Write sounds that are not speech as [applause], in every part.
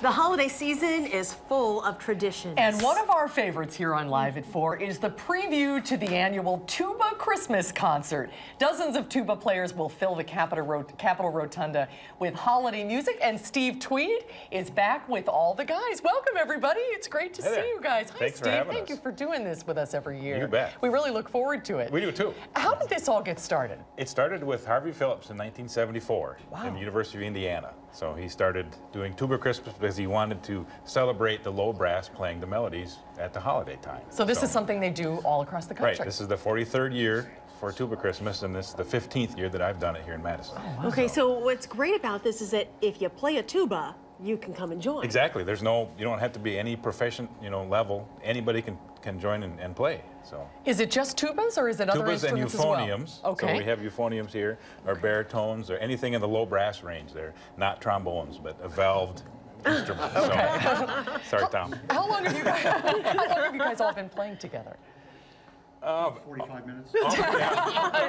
The holiday season is full of traditions. And one of our favorites here on Live at 4 is the preview to the annual Tuba Christmas concert. Dozens of tuba players will fill the Capitol, Rot Capitol Rotunda with holiday music, and Steve Tweed is back with all the guys. Welcome, everybody. It's great to Hey see there. you guys. Hi, Thanks for Steve. having Thank us. you for doing this with us every year. You bet. We really look forward to it. We do too. How did this all get started? It started with Harvey Phillips in 1974 Wow. in the University of Indiana. So he started doing Tuba Christmas because he wanted to celebrate the low brass playing the melodies at the holiday time. So this is something they do all across the country. Right. This is the 43rd year for Tuba Christmas, and this is the 15th year that I've done it here in Madison. Oh, okay, so what's great about this is that if you play a tuba, you can come and join. Exactly. There's no, you don't have to be any proficient, you know, level. Anybody can, can join and, and play. So. Is it just tubas or is it other Tubas and euphoniums. as well? Okay. So we have euphoniums here, or baritones, or anything in the low brass range there. Not trombones, but a valved [laughs] instrument. So, sorry, Tom. How long have you guys? how long have you guys all been playing together? 45 minutes. Oh, yeah, [laughs]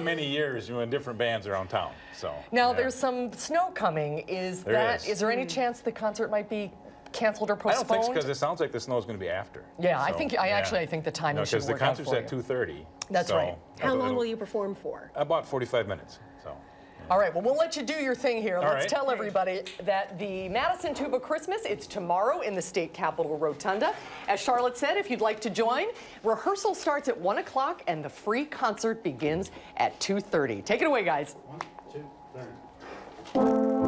off many years, you know, in different bands around town. So. Now yeah. there's some snow coming. Is There that? is. Is there any hmm. chance the concert might be canceled or postponed? I don't postponed? think so because it sounds like the snow is going to be after. Yeah, I think- I yeah. actually- I think the timing no, should Because the work out concert's at 2:30. That's so right. How long will you perform for? About 45 minutes. So. All right, well, we'll let you do your thing here. Let's right. tell everybody that the Madison Tuba Christmas, it's tomorrow in the state capitol rotunda. As Charlotte said, if you'd like to join, rehearsal starts at 1 o'clock and the free concert begins at 2.30. Take it away, guys. One, two, three.